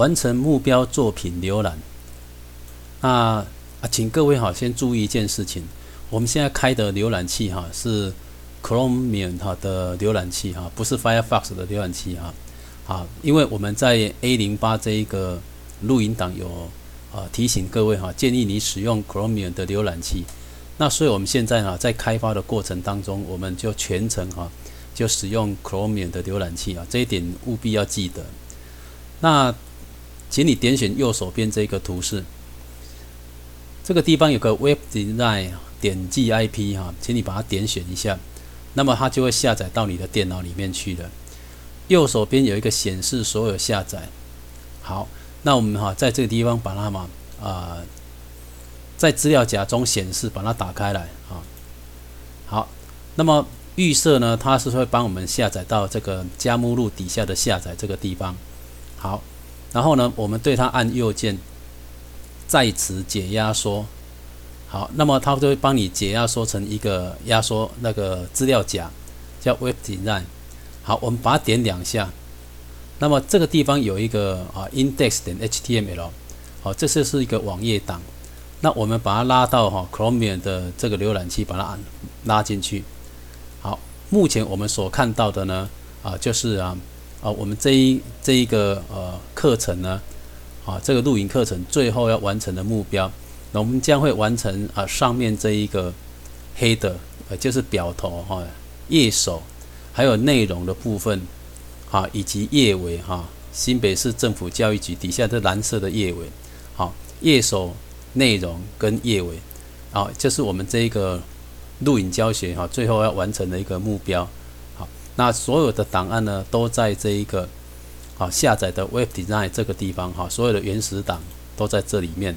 完成目标作品浏览。那啊，请各位哈先注意一件事情，我们现在开的浏览器哈是 Chromium 哈的浏览器哈，不是 Firefox 的浏览器哈。好，因为我们在 A 零八这一个录音档有啊提醒各位哈，建议你使用 Chromium 的浏览器。那所以我们现在哈在开发的过程当中，我们就全程哈就使用 Chromium 的浏览器啊，这一点务必要记得。那请你点选右手边这个图示，这个地方有个 Web Design 点击 IP 哈，请你把它点选一下，那么它就会下载到你的电脑里面去了。右手边有一个显示所有下载，好，那我们哈在这个地方把它嘛啊，在资料夹中显示，把它打开来啊。好，那么预设呢，它是会帮我们下载到这个加目录底下的下载这个地方。好，然后呢，我们对它按右键，在此解压缩。好，那么它就会帮你解压缩成一个压缩那个资料夹，叫 Web Design。好，我们把它点两下，那么这个地方有一个啊 index 点 html，好，这是是一个网页档，那我们把它拉到哈 Chromium 的这个浏览器，把它按拉进去。好，目前我们所看到的呢，啊，就是啊啊，我们这一这一个呃课程呢，啊，这个录影课程最后要完成的目标，那我们将会完成啊上面这一个黑的，呃，就是表头哈页首。还有内容的部分，啊，以及页尾哈，新北市政府教育局底下这蓝色的页尾，好，页首内容跟页尾，啊，这是我们这一个录影教学哈，最后要完成的一个目标，那所有的档案呢，都在这一个，好下载的 Web Design 这个地方哈，所有的原始档都在这里面。